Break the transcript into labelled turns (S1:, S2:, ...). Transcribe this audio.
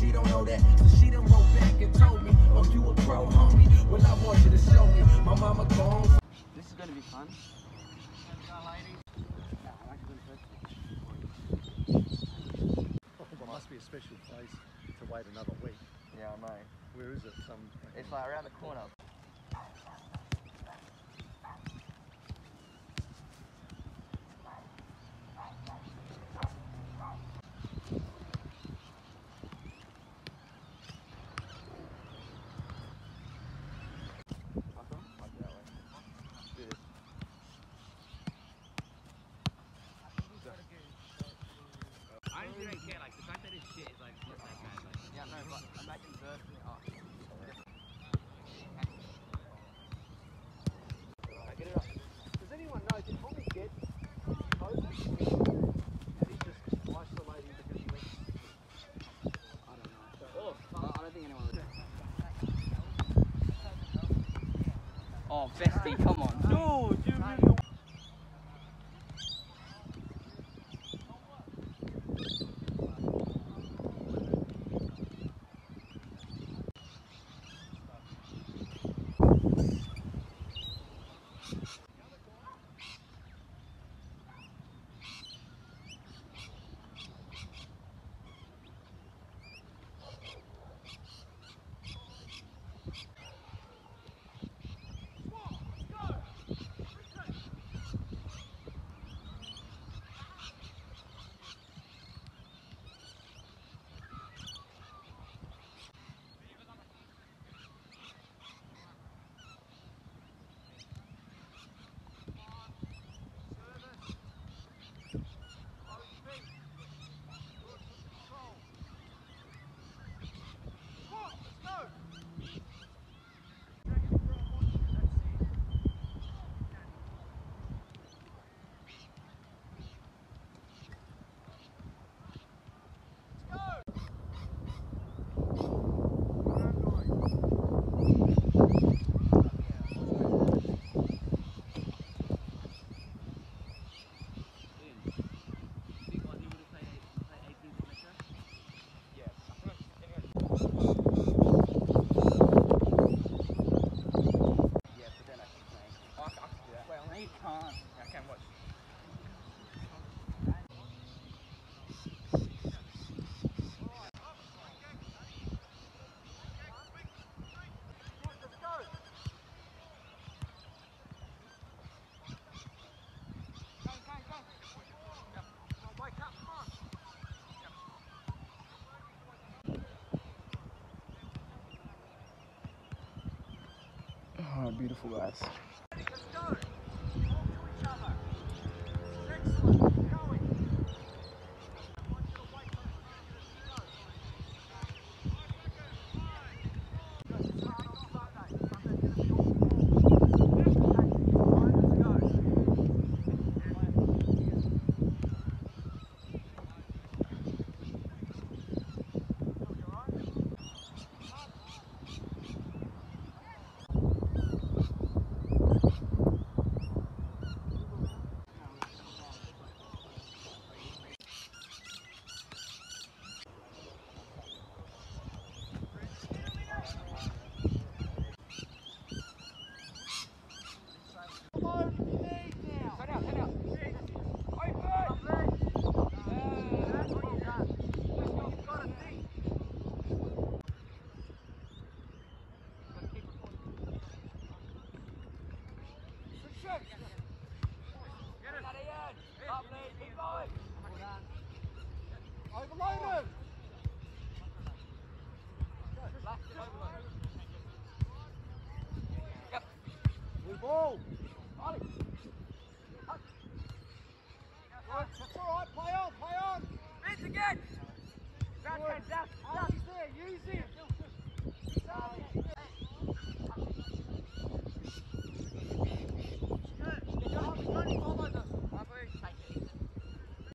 S1: She don't know that, so she done wrote back and told me, Oh, you a pro, homie. Well, I want you to show me. My mama gone.
S2: This is gonna be fun.
S3: There must be a special place to wait another week.
S2: Yeah, I know.
S3: Where is it? Some.
S2: It's like around the corner.
S4: I honestly don't care. Like the fact that it's shit is like not that bad. Like,
S2: Yeah, no, but imagine bursting it up.
S3: Does anyone know? Did Tommy get COVID? And he just isolated because he went.
S2: I don't know. Oh, I don't think anyone would. Oh, bestie, come on. No, beautiful guys.
S3: Overloaded!